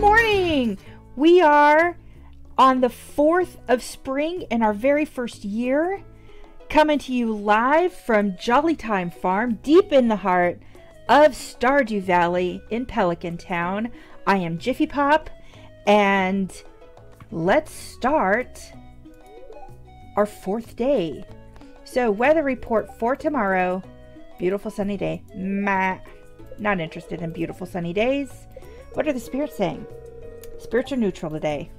morning! We are on the 4th of spring in our very first year, coming to you live from Jolly Time Farm, deep in the heart of Stardew Valley in Pelican Town. I am Jiffy Pop, and let's start our fourth day. So, weather report for tomorrow beautiful sunny day. Meh. Not interested in beautiful sunny days. What are the spirits saying? Spirits are neutral today.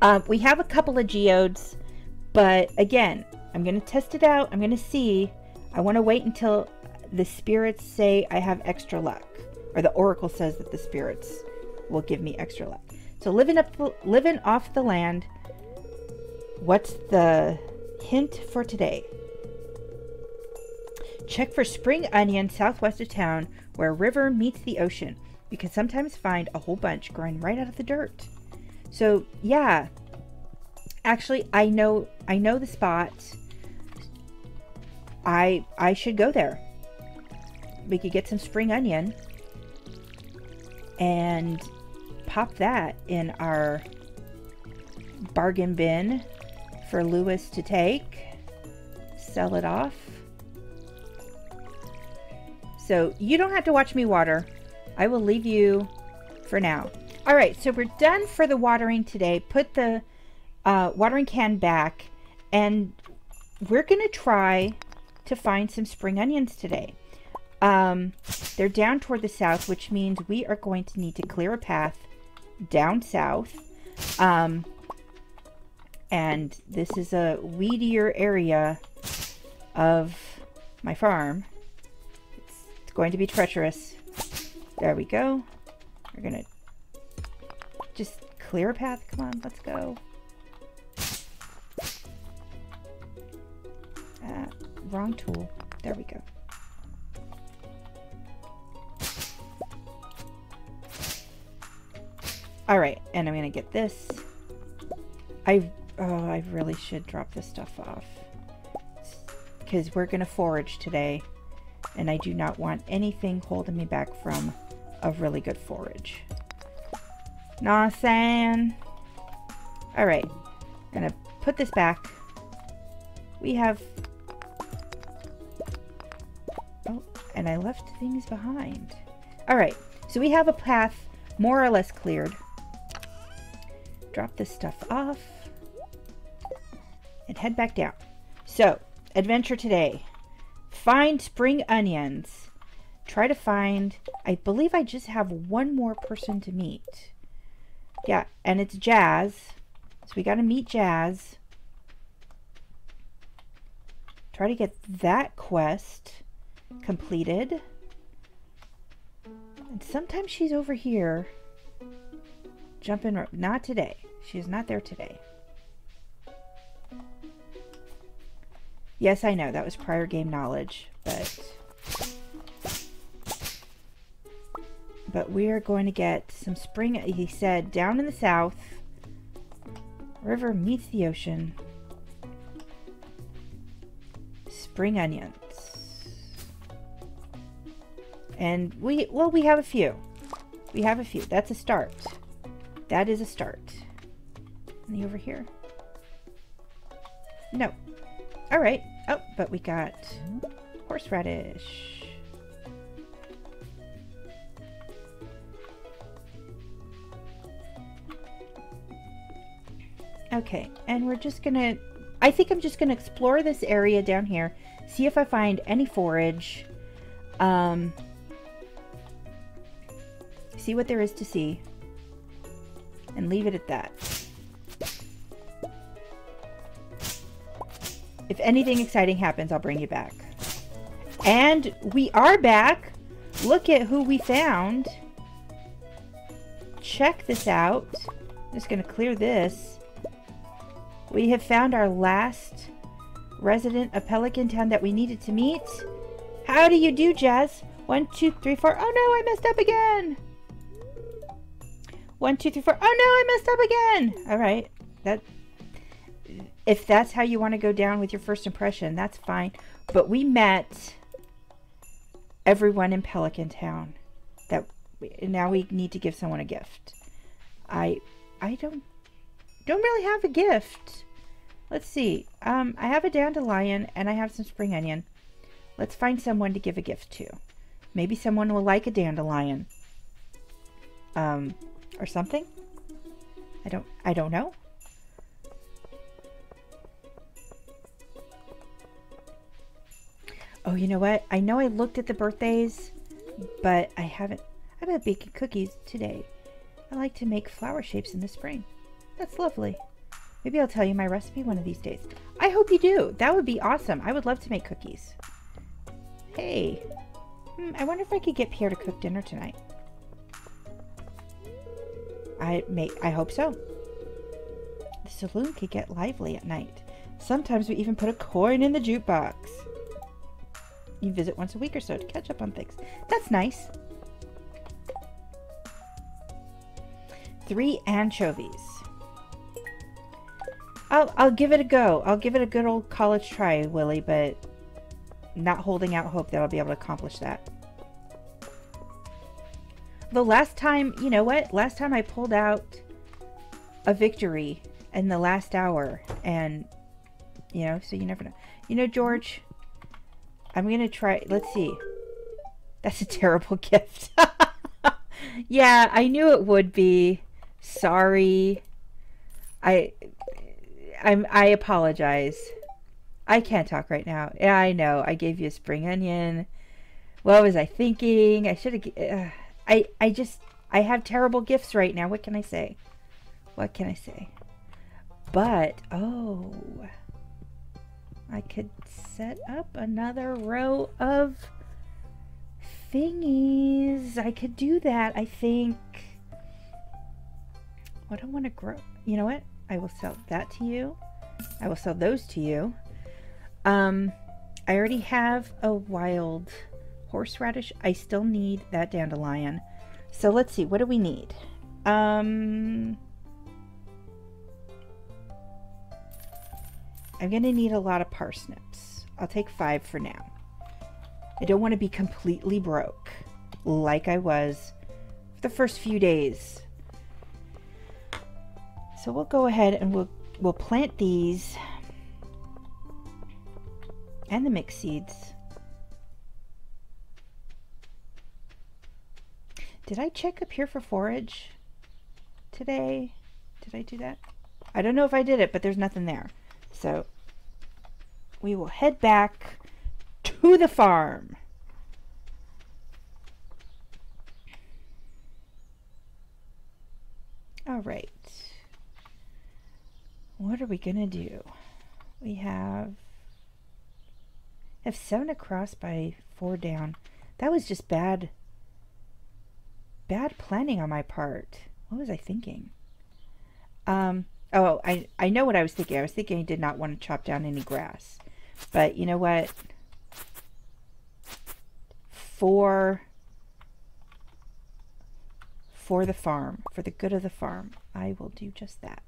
Uh, we have a couple of geodes, but again, I'm going to test it out. I'm going to see. I want to wait until the spirits say I have extra luck, or the oracle says that the spirits will give me extra luck. So living up, living off the land. What's the hint for today? Check for spring onion southwest of town where river meets the ocean. You can sometimes find a whole bunch growing right out of the dirt. So yeah, actually I know I know the spot. I I should go there. We could get some spring onion and pop that in our bargain bin for Lewis to take. Sell it off. So you don't have to watch me water. I will leave you for now. All right, so we're done for the watering today. Put the uh, watering can back and we're going to try to find some spring onions today. Um, they're down toward the south, which means we are going to need to clear a path down south. Um, and this is a weedier area of my farm. It's, it's going to be treacherous. There we go. We're to just clear a path. Come on, let's go. Uh, wrong tool. There we go. All right, and I'm gonna get this. I oh, I really should drop this stuff off because we're gonna forage today, and I do not want anything holding me back from a really good forage. Know what I'm saying? All right, gonna put this back. We have. Oh, and I left things behind. All right, so we have a path more or less cleared drop this stuff off, and head back down. So, adventure today. Find spring onions. Try to find, I believe I just have one more person to meet. Yeah, and it's Jas. So we got to meet Jas. Try to get that quest completed. And sometimes she's over here. Jumping, not today. She is not there today. Yes, I know, that was prior game knowledge, but... But we are going to get some spring, he said, down in the south. River meets the ocean. Spring onions. And we, well, we have a few. We have a few. That's a start. That is a start. Any over here? No. All right. Oh, but we got horseradish. Okay, and we're just gonna, I think I'm just gonna explore this area down here, see if I find any forage, um, see what there is to see and leave it at that. If anything exciting happens, I'll bring you back. And we are back. Look at who we found. Check this out. I'm just to clear this. We have found our last resident of Pelican Town that we needed to meet. How do you do, Jas? One, two, three, four. Oh no, I messed up again. One, two, three, four. Oh no, I messed up again. All right. That if that's how you want to go down with your first impression, that's fine. But we met everyone in Pelican Town that now we need to give someone a gift. I I don't don't really have a gift. Let's see. Um, I have a dandelion and I have some spring onion. Let's find someone to give a gift to. Maybe someone will like a dandelion. Um, or something. I don't I don't know. Oh, you know what? I know I looked at the birthdays, but I haven't. Going to bake cookies today. I like to make flower shapes in the spring. That's lovely. Maybe I'll tell you my recipe one of these days. I hope you do. That would be awesome. I would love to make cookies. Hey. Hmm, I wonder if I could get Pierre to cook dinner tonight. I may I hope so. The saloon could get lively at night. Sometimes we even put a coin in the jukebox. You visit once a week or so to catch up on things. That's nice. Three anchovies. I'll, I'll give it a go. I'll give it a good old college try, Willy, but not holding out hope that I'll be able to accomplish that. The last time, you know what? Last time I pulled out a victory in the last hour, and, you know, so you never know. You know, George, I'm going to try, let's see. That's a terrible gift. yeah, I knew it would be. Sorry. I I'm I apologize. I can't talk right now. Yeah, I know. I gave you a spring onion. What was I thinking? I should have uh, I I just I have terrible gifts right now. What can I say? What can I say? But oh, I could set up another row of thingies. I could do that, I think. What I want to grow? You know what? I will sell that to you. I will sell those to you. Um, I already have a wild horseradish. I still need that dandelion. So let's see. What do we need? Um, I'm going to need a lot of parsnips. I'll take five for now. I don't want to be completely broke like I was the first few days. So we'll go ahead and we'll we'll plant these and the mixed seeds. Did I check up here for forage today? Did I do that? I don't know if I did it, but there's nothing there. So we will head back to the farm. All right. What are we going to do? We have have seven across by four down. That was just bad bad planning on my part. What was I thinking? Um oh, I I know what I was thinking. I was thinking I did not want to chop down any grass. But you know what? For for the farm, for the good of the farm, I will do just that.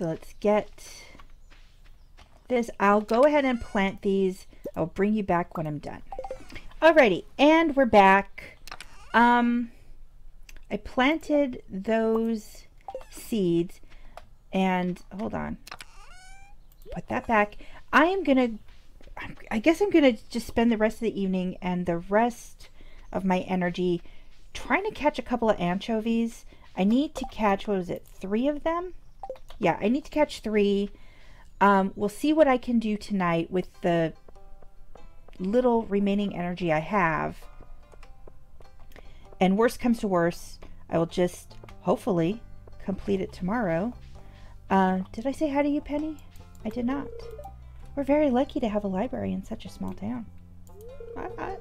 So let's get this. I'll go ahead and plant these. I'll bring you back when I'm done. Alrighty, and we're back. Um, I planted those seeds and hold on put that back. I am to, I guess I'm to just spend the rest of the evening and the rest of my energy trying to catch a couple of anchovies. I need to catch, what was it, three of them? Yeah, I need to catch three. Um, we'll see what I can do tonight with the little remaining energy I have. And worst comes to worst, I will just hopefully complete it tomorrow. Uh, did I say hi to you, Penny? I did not. We're very lucky to have a library in such a small town.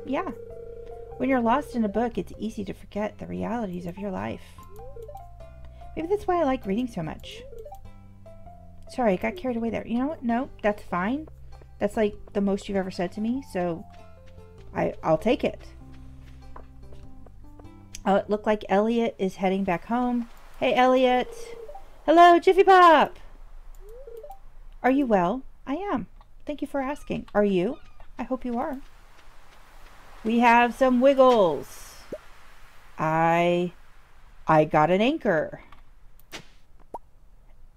Yeah. When you're lost in a book, it's easy to forget the realities of your life. Maybe that's why I like reading so much. Sorry, I got carried away there. You know what? No, that's fine. That's like the most you've ever said to me, so I, I'll take it. Oh, it looked like Elliot is heading back home. Hey, Elliot. Hello, Jiffy Pop. Are you well? I am. Thank you for asking. Are you? I hope you are. We have some wiggles. I I got an anchor.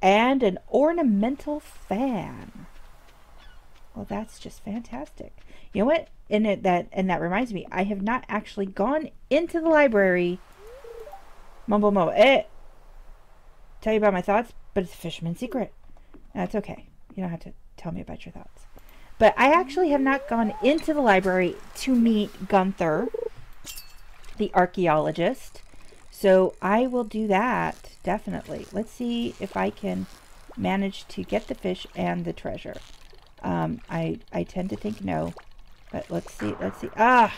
And an ornamental fan. Well, that's just fantastic. You know what? And it, that and that reminds me, I have not actually gone into the library. Mumble mumble. Eh. Tell you about my thoughts, but it's a fisherman's secret. That's okay. You don't have to tell me about your thoughts. But I actually have not gone into the library to meet Gunther, the archaeologist. So I will do that, definitely. Let's see if I can manage to get the fish and the treasure. Um, I, I tend to think no. But let's see, let's see. Ah!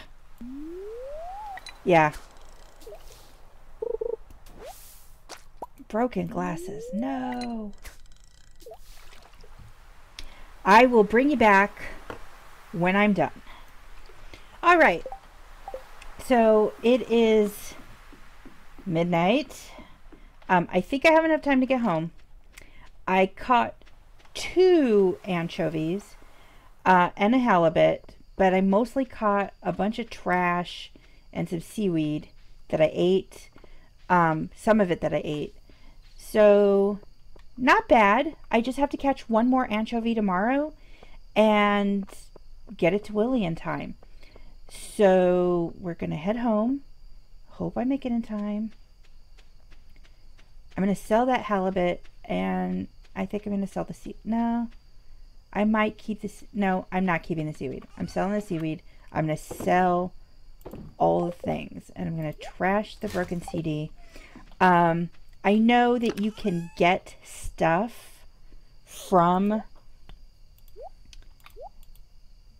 Yeah. Broken glasses. No. I will bring you back when I'm done. All right. So it is midnight. Um, I think I have enough time to get home. I caught two anchovies uh, and a halibut, but I mostly caught a bunch of trash and some seaweed that I ate. Um, some of it that I ate. So not bad. I just have to catch one more anchovy tomorrow and get it to Willy in time. So we're going to head home. Hope I make it in time. I'm going to sell that halibut and I think I'm going to sell the sea. No, I might keep this. No, I'm not keeping the seaweed. I'm selling the seaweed. I'm going to sell all the things and I'm going to trash the broken CD. Um, I know that you can get stuff from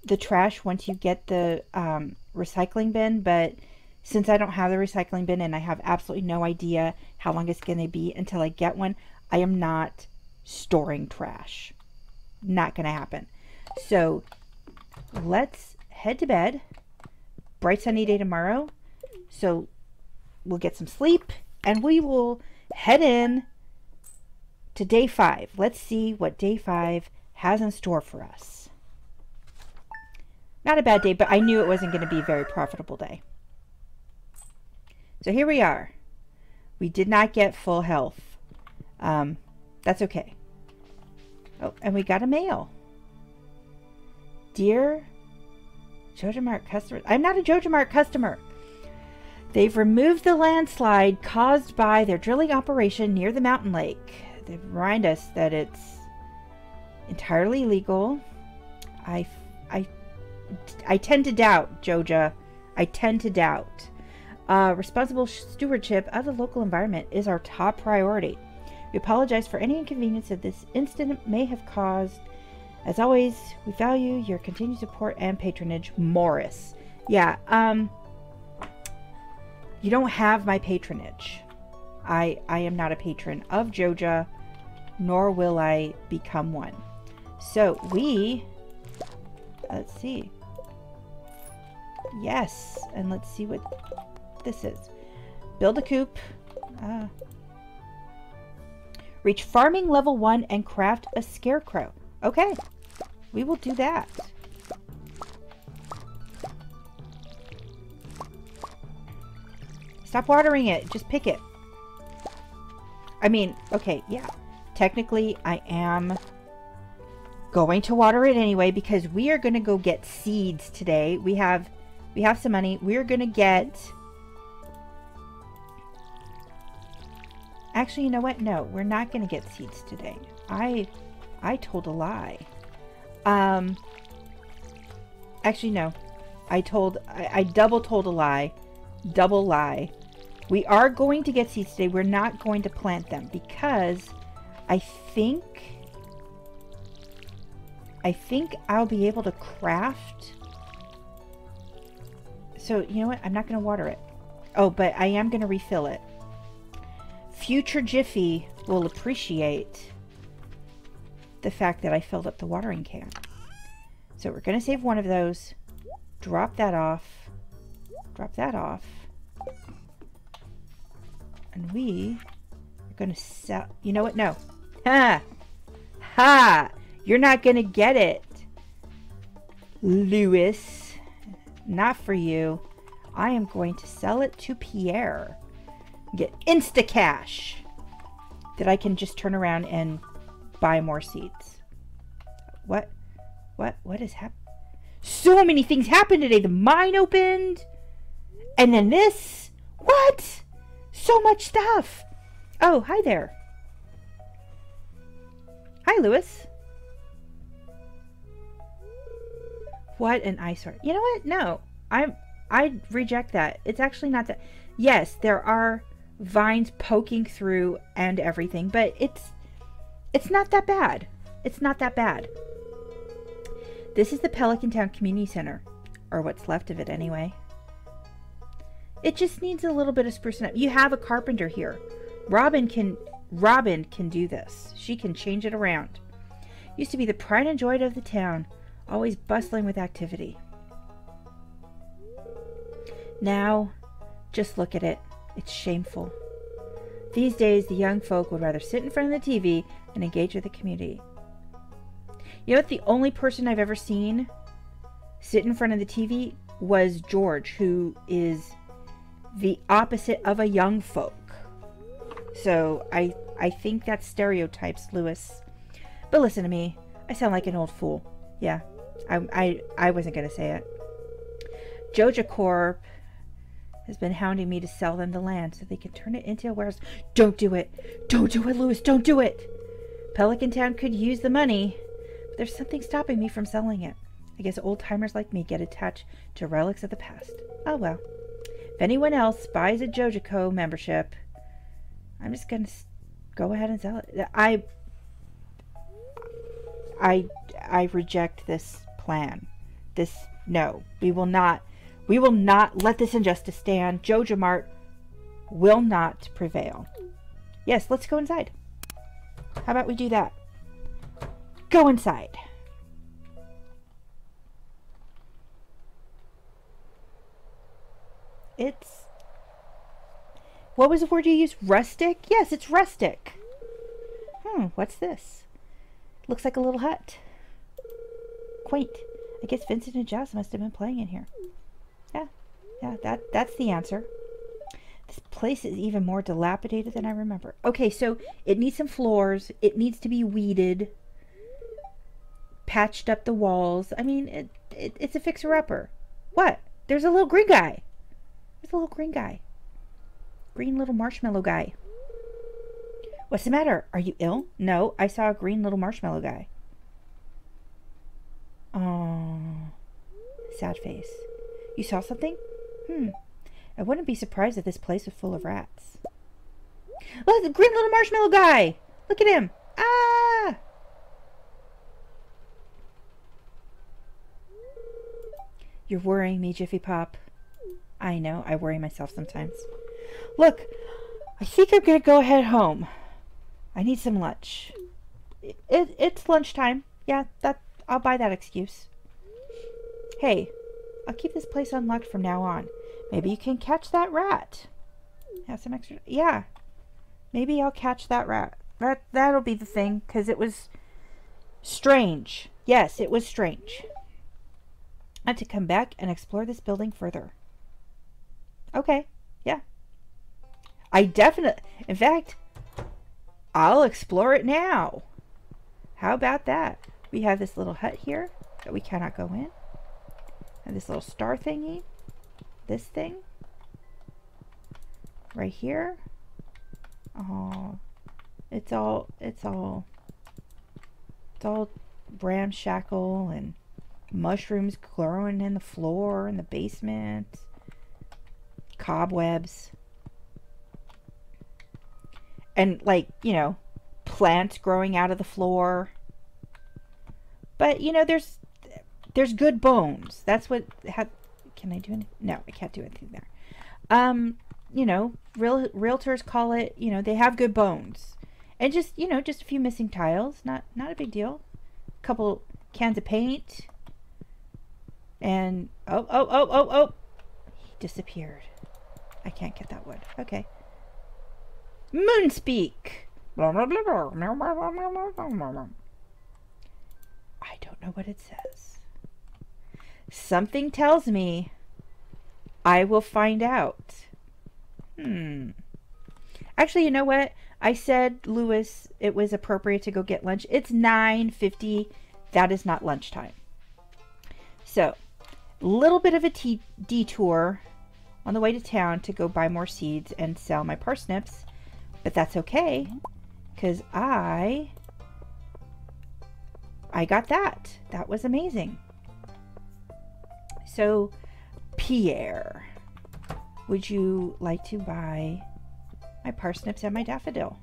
the trash once you get the um, recycling bin, but since I don't have the recycling bin and I have absolutely no idea how long it's going to be until I get one, I am not storing trash. Not going to happen. So let's head to bed. Bright sunny day tomorrow. So we'll get some sleep and we will head in to day five. Let's see what day five has in store for us. Not a bad day, but I knew it wasn't going to be a very profitable day. So here we are. We did not get full health. Um, that's okay. Oh, and we got a mail. Dear JojaMart customer. I'm not a JojaMart customer. They've removed the landslide caused by their drilling operation near the mountain lake. They remind us that it's entirely legal. I, I, I tend to doubt, Joja. I tend to doubt. Uh, responsible stewardship of the local environment is our top priority. We apologize for any inconvenience that this incident may have caused. As always, we value your continued support and patronage, Morris. Yeah, um, you don't have my patronage. I I am not a patron of Joja, nor will I become one. So we let's see. Yes, and let's see what this is. Build a coop. Uh, reach farming level one and craft a scarecrow. Okay, we will do that. Stop watering it. Just pick it. I mean, okay, yeah. Technically, I am going to water it anyway because we are going to go get seeds today. We have we have some money. We're going to get Actually, you know what? No, we're not going to get seeds today. I I told a lie. Um Actually, no. I told I, I double told a lie. Double lie. We are going to get seeds today. We're not going to plant them because I think I think I'll be able to craft. So, you know what? I'm not going to water it. Oh, but I am going to refill it. Future Jiffy will appreciate the fact that I filled up the watering can. So we're going to save one of those. Drop that off. Drop that off. And we are going to sell... You know what? No. Ha! Ha! You're not going to get it. Lewis. not for you. I am going to sell it to Pierre. Get insta cash that I can just turn around and buy more seeds. What? What? What is happening? So many things happened today. The mine opened. And then this. What? So much stuff. Oh, hi there. Hi, Lewis. What an eyesore. You know what? No. I I reject that. It's actually not that. Yes, there are vines poking through and everything, but it's it's not that bad. It's not that bad. This is the Pelican Town Community Center, or what's left of it anyway. It just needs a little bit of sprucing up. You have a carpenter here. Robin can Robin can do this. She can change it around. Used to be the pride and joy of the town, always bustling with activity. Now, just look at it. It's shameful. These days, the young folk would rather sit in front of the TV and engage with the community. You know what? The only person I've ever seen sit in front of the TV was George, who is the opposite of a young folk. So I I think that stereotypes Lewis. But listen to me. I sound like an old fool. Yeah. I I, I wasn't gonna say it. Joja Corp has been hounding me to sell them the land so they can turn it into a warehouse. Don't do it. Don't do it, Lewis. Don't do it. Pelican Town could use the money, but there's something stopping me from selling it. I guess old timers like me get attached to relics of the past. Oh well. If anyone else buys a JojaCo membership, I'm just gonna go ahead and sell it. I, I, I reject this plan. This no, we will not we will not let this injustice stand. JojaMart will not prevail. Yes, let's go inside. How about we do that? Go inside. It's... What was the word you used? Rustic? Yes, it's rustic. Hmm, what's this? Looks like a little hut. Quaint. I guess Vincent and Jas must have been playing in here. Yeah, that that's the answer. This place is even more dilapidated than I remember. Okay, so it needs some floors. It needs to be weeded, patched up the walls. I mean, it, it it's a fixer-upper. What? There's a little green guy. There's a little green guy. Green little marshmallow guy. What's the matter? Are you ill? No, I saw a green little marshmallow guy. Oh, sad face. You saw something? Hmm. I wouldn't be surprised if this place was full of rats. Look, the green little marshmallow guy! Look at him! Ah! You're worrying me, Jiffy Pop. I know, I worry myself sometimes. Look, I think I'm gonna go ahead home. I need some lunch. It, it, it's lunchtime. Yeah, that I'll buy that excuse. Hey, I'll keep this place unlocked from now on. Maybe you can catch that rat. Have some extra... Yeah. Maybe I'll catch that rat. That, that'll be the thing, because it was strange. Yes, it was strange. I have to come back and explore this building further. Okay. Yeah. I definitely... In fact, I'll explore it now. How about that? We have this little hut here that we cannot go in. And this little star thingy. This thing. Right here. Oh, it's all, it's all, it's all ramshackle and mushrooms growing in the floor in the basement. Cobwebs. And like, you know, plants growing out of the floor. But, you know, there's there's good bones. That's what. Can I do anything? No, I can't do anything there. Um, you know, real realtors call it. You know, they have good bones, and just you know, just a few missing tiles. Not not a big deal. A couple cans of paint. And oh oh oh oh oh, he disappeared. I can't get that wood. Okay. Moonspeak. I don't know what it says. Something tells me I will find out. Hmm. Actually, you know what? I said, Lewis, it was appropriate to go get lunch. It's 9.50. That is not lunchtime. So, a little bit of a detour on the way to town to go buy more seeds and sell my parsnips. But that's okay, because I... I got that. That was amazing. So, Pierre, would you like to buy my parsnips and my daffodil?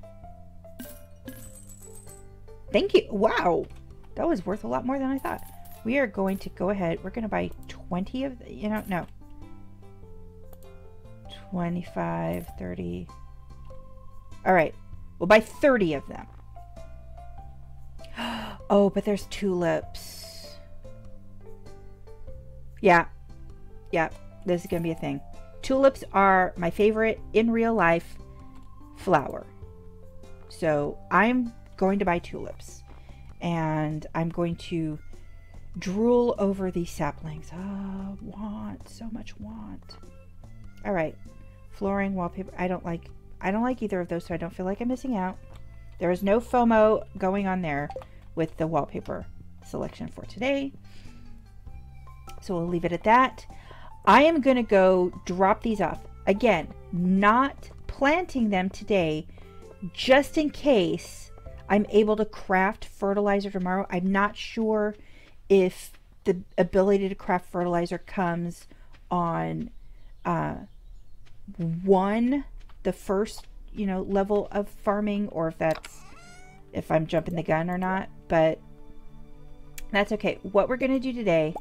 Thank you. Wow. That was worth a lot more than I thought. We are going to go ahead. We're going to buy 20 of, you know, no. 25, 30. All right. We'll buy 30 of them. Oh, but there's tulips. Yeah. Yeah. This is going to be a thing. Tulips are my favorite in real life flower. So I'm going to buy tulips. And I'm going to drool over these saplings. Ah, oh, want. So much want. All right. Flooring, wallpaper. I don't like I don't like either of those, so I don't feel like I'm missing out. There is no FOMO going on there with the wallpaper selection for today. So we'll leave it at that. I am going to go drop these off. Again, not planting them today, just in case I'm able to craft fertilizer tomorrow. I'm not sure if the ability to craft fertilizer comes on uh, one, the first, you know, level of farming, or if that's if I'm jumping the gun or not, but that's okay. What we're going to do today,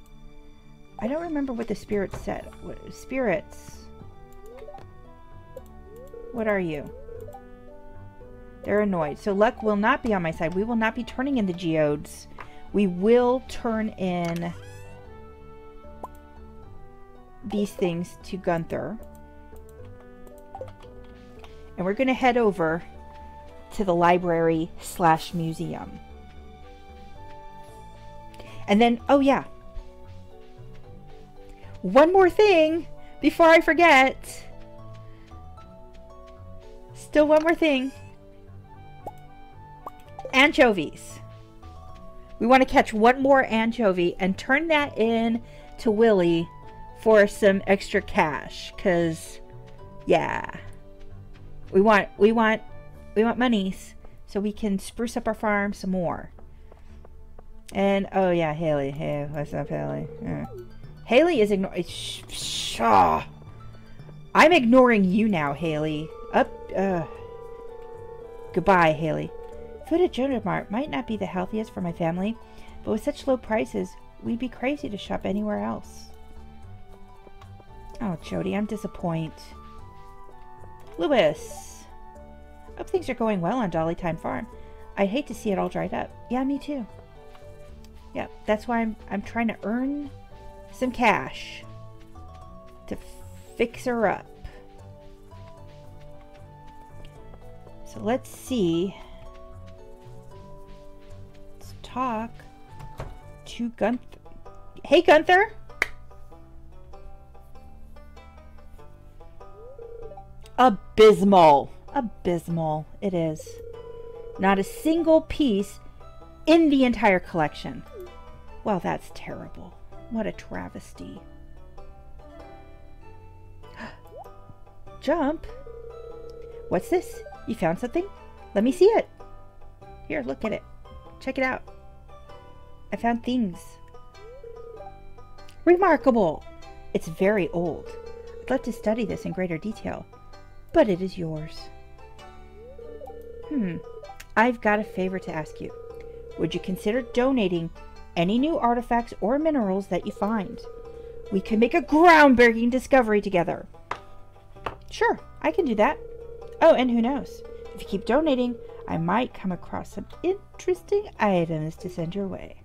I don't remember what the spirits said. What, spirits, what are you? They're annoyed. So luck will not be on my side. We will not be turning in the geodes. We will turn in these things to Gunther. And we're going to head over to the library slash museum. And then, oh yeah. One more thing before I forget. Still one more thing. Anchovies. We want to catch one more anchovy and turn that in to Willy for some extra cash. Cause, yeah, we want we want we want monies so we can spruce up our farm some more. And oh yeah, Haley. Hey, what's up, Haley? Yeah. Haley is ignoring. Shaw. I'm ignoring you now, Haley. Up. Uh. Goodbye, Haley. Food at JojaMart might not be the healthiest for my family, but with such low prices, we'd be crazy to shop anywhere else. Oh, Jodi, I'm disappointed. Lewis. Hope things are going well on Jolly Time Farm. I'd hate to see it all dried up. Yeah, me too. Yeah, that's why I'm, I'm trying to earn some cash to fix her up. So let's see. Let's talk to Gunther. Hey, Gunther! Abysmal abysmal. It is. Not a single piece in the entire collection. Well, that's terrible. What a travesty. Jump. What's this? You found something? Let me see it. Here, look at it. Check it out. I found things. Remarkable! It's very old. I'd love to study this in greater detail, but it is yours. Hmm, I've got a favor to ask you. Would you consider donating any new artifacts or minerals that you find? We could make a groundbreaking discovery together. Sure, I can do that. Oh, and who knows? If you keep donating, I might come across some interesting items to send your way.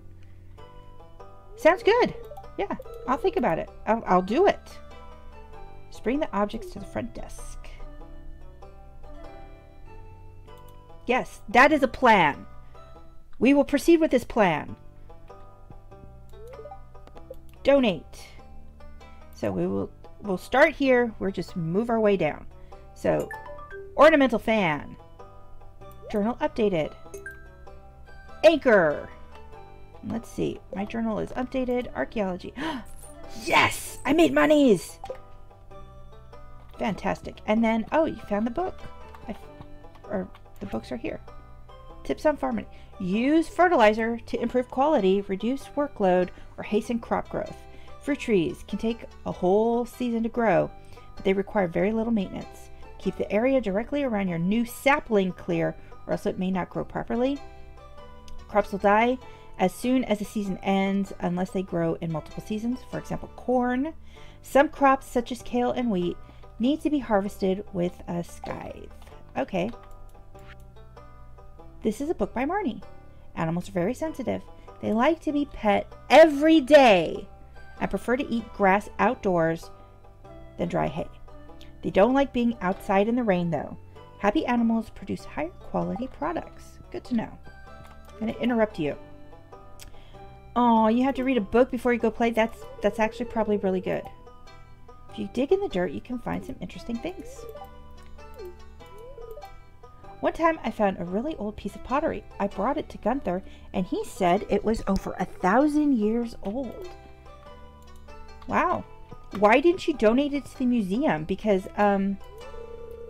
Sounds good. Yeah, I'll think about it. I'll, I'll do it. Just bring the objects to the front desk. Yes, that is a plan. We will proceed with this plan. Donate. So we will we'll start here. We'll just move our way down. So ornamental fan. Journal updated. Anchor. Let's see. My journal is updated. Archaeology. yes! I made monies! Fantastic. And then, oh, you found the book. I, or the books are here. Tips on farming. Use fertilizer to improve quality, reduce workload, or hasten crop growth. Fruit trees can take a whole season to grow, but they require very little maintenance. Keep the area directly around your new sapling clear, or else it may not grow properly. Crops will die as soon as the season ends unless they grow in multiple seasons, for example, corn. Some crops, such as kale and wheat, need to be harvested with a scythe. Okay. This is a book by Marnie. Animals are very sensitive. They like to be pet every day and prefer to eat grass outdoors than dry hay. They don't like being outside in the rain, though. Happy animals produce higher quality products. Good to know. I'm going to interrupt you. Oh, you have to read a book before you go play? That's, that's actually probably really good. If you dig in the dirt, you can find some interesting things. One time I found a really old piece of pottery. I brought it to Gunther and he said it was over a thousand years old. Wow. Why didn't you donate it to the museum? Because um,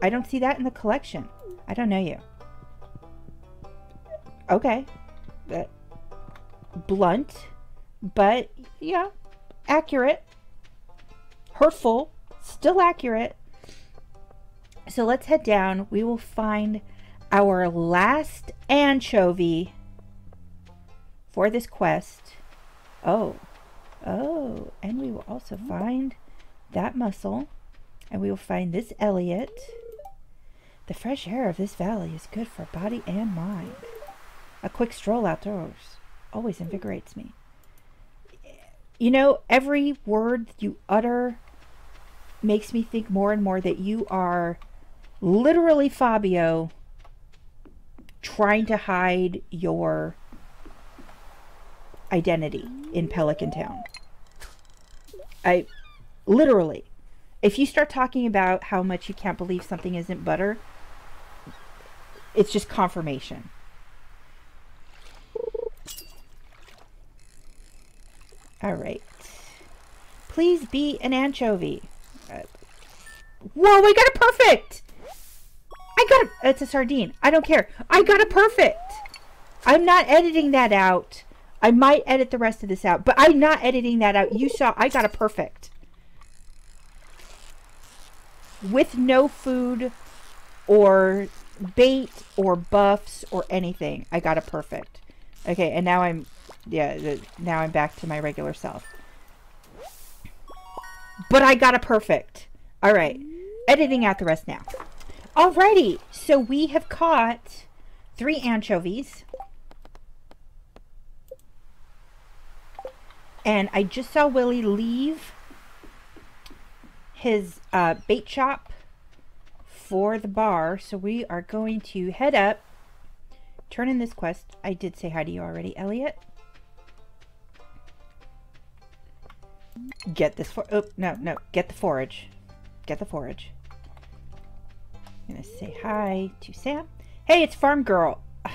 I don't see that in the collection. I don't know you. Okay. Uh, blunt, but yeah, accurate. Hurtful, still accurate. So let's head down. We will find our last anchovy for this quest. Oh, oh, and we will also find that mussel, and we will find this Elliot. The fresh air of this valley is good for body and mind. A quick stroll outdoors always invigorates me. You know, every word you utter makes me think more and more that you are literally Fabio trying to hide your identity in Pelican Town. I literally, if you start talking about how much you can't believe something isn't butter, it's just confirmation. All right. Please be an anchovy. Uh, whoa, we got it perfect! I got it. It's a sardine. I don't care. I got it perfect. I'm not editing that out. I might edit the rest of this out, but I'm not editing that out. You saw I got a perfect. With no food or bait or buffs or anything. I got a perfect. Okay, and now I'm yeah, now I'm back to my regular self. But I got a perfect. All right. Editing out the rest now. Alrighty. So we have caught three anchovies. And I just saw Willy leave his uh, bait shop for the bar. So we are going to head up, turn in this quest. I did say hi to you already, Elliot. Get this for- oh, no, no. Get the forage. Get the forage. I'm gonna say hi to Sam. Hey, it's Farm Girl.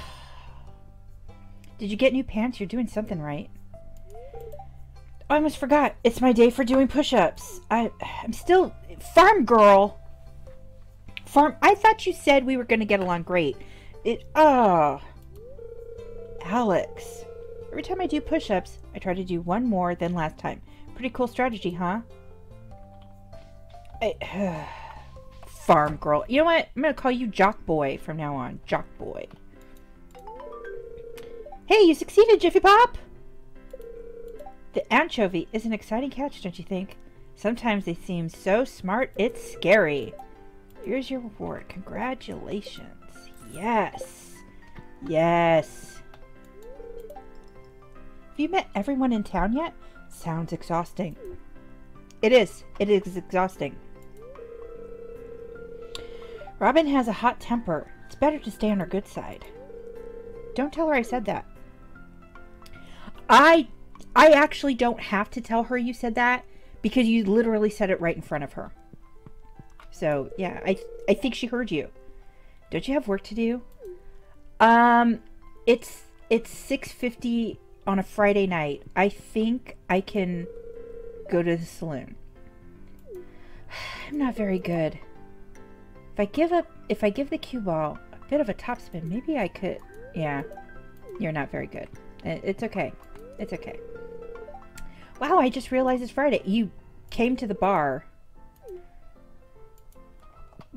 Did you get new pants? You're doing something right. Oh, I almost forgot. It's my day for doing push-ups. I'm still... Farm Girl! Farm... I thought you said we were going to get along great. It... Oh. Alex. Every time I do push-ups, I try to do one more than last time. Pretty cool strategy, huh? I, farm girl. You know what? I'm going to call you Jock Boy from now on. Jock Boy. Hey, you succeeded, Jiffy Pop! The anchovy is an exciting catch, don't you think? Sometimes they seem so smart, it's scary. Here's your reward. Congratulations. Yes. Yes. Have you met everyone in town yet? Sounds exhausting. It is. It is exhausting. Robin has a hot temper. It's better to stay on her good side. Don't tell her I said that. I I actually don't have to tell her you said that because you literally said it right in front of her. So yeah, I I think she heard you. Don't you have work to do? Um, it's it's six fifty on a Friday night. I think I can go to the saloon. I'm not very good. If I give up, if I give the cue ball a bit of a topspin, maybe I could. Yeah, you're not very good. It's okay. It's okay. Wow, I just realized it's Friday. You came to the bar,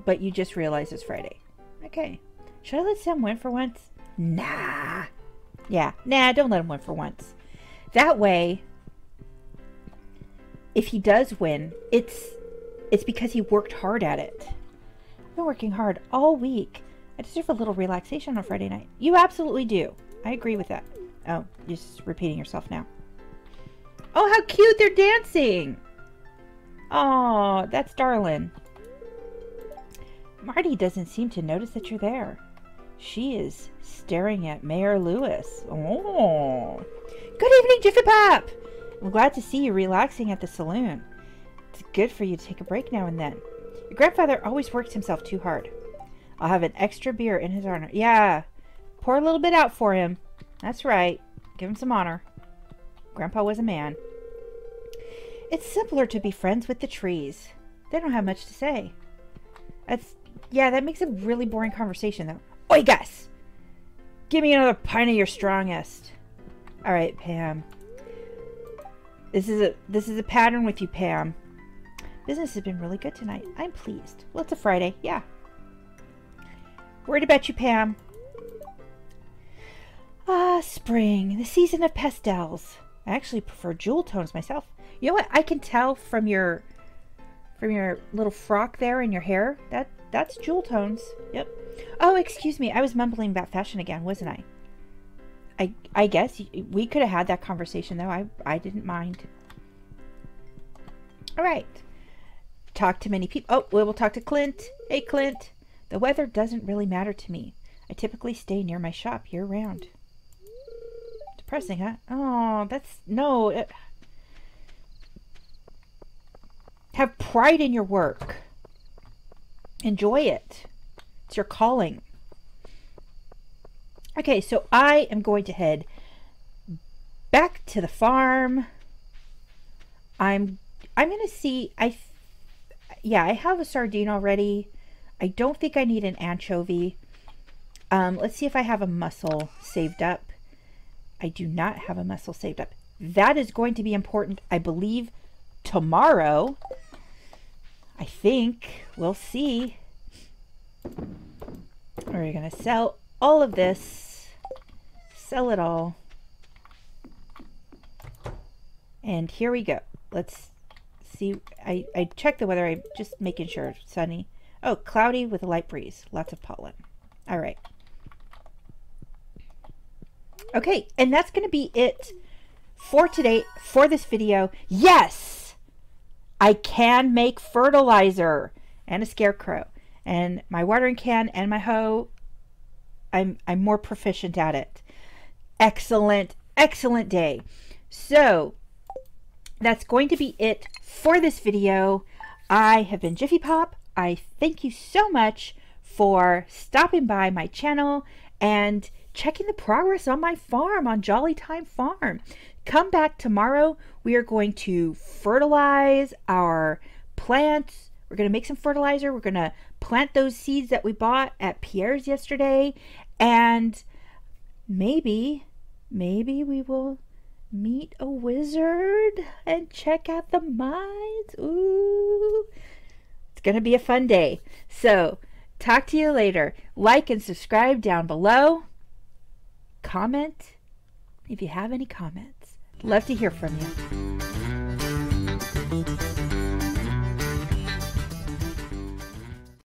but you just realized it's Friday. Okay. Should I let Sam win for once? Nah. Yeah, nah, don't let him win for once. That way, if he does win, it's it's because he worked hard at it. I've been working hard all week. I deserve a little relaxation on Friday night. You absolutely do. I agree with that. Oh, you're just repeating yourself now. Oh, how cute they're dancing. Oh, that's darling. Marnie doesn't seem to notice that you're there. She is staring at Mayor Lewis. Oh. Good evening, Jiffy Pop! I'm glad to see you relaxing at the saloon. It's good for you to take a break now and then. Grandfather always works himself too hard. I'll have an extra beer in his honor. Yeah, pour a little bit out for him. That's right. Give him some honor. Grandpa was a man. It's simpler to be friends with the trees. They don't have much to say. That's yeah, that makes a really boring conversation though. Oi, Gus! Give me another pint of your strongest. All right, Pam. This is a this is a pattern with you, Pam. Business has been really good tonight. I'm pleased. Well, it's a Friday. Yeah. Worried about you, Pam. Ah, spring, the season of pastels. I actually prefer jewel tones myself. You know what? I can tell from your from your little frock there and your hair. That that's jewel tones. Yep. Oh, excuse me. I was mumbling about fashion again, wasn't I? I I guess we could have had that conversation though. I I didn't mind. All right. Talk to many people. Oh, we will talk to Clint. Hey, Clint. The weather doesn't really matter to me. I typically stay near my shop year round. Depressing, huh? Oh, that's no. It, have pride in your work. Enjoy it. It's your calling. Okay, so I am going to head back to the farm. I'm I'm going to see I yeah, I have a sardine already. I don't think I need an anchovy. Um, let's see if I have a mussel saved up. I do not have a mussel saved up. That is going to be important, I believe, tomorrow. I think. We'll see. We're going to sell all of this. Sell it all. And here we go. Let's see. I, I checked the weather. I'm just making sure. Sunny. Oh, cloudy with a light breeze. Lots of pollen. All right. Okay, and that's going to be it for today, for this video. Yes! I can make fertilizer and a scarecrow. And my watering can and my hoe, I'm, I'm more proficient at it. Excellent, excellent day. So, that's going to be it for this video. I have been Jiffy Pop. I thank you so much for stopping by my channel and checking the progress on my farm, on Jolly Time Farm. Come back tomorrow. We are going to fertilize our plants. We're going to make some fertilizer. We're going to plant those seeds that we bought at Pierre's yesterday. And maybe, maybe we will meet a wizard and check out the mines. Ooh, it's going to be a fun day. So, talk to you later. Like and subscribe down below. Comment if you have any comments. Love to hear from you.